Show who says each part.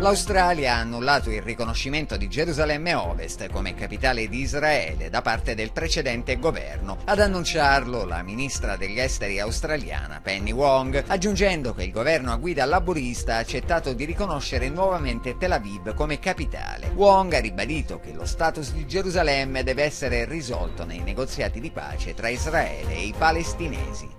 Speaker 1: L'Australia ha annullato il riconoscimento di Gerusalemme Ovest come capitale di Israele da parte del precedente governo. Ad annunciarlo la ministra degli esteri australiana Penny Wong, aggiungendo che il governo a guida laburista ha accettato di riconoscere nuovamente Tel Aviv come capitale. Wong ha ribadito che lo status di Gerusalemme deve essere risolto nei negoziati di pace tra Israele e i palestinesi.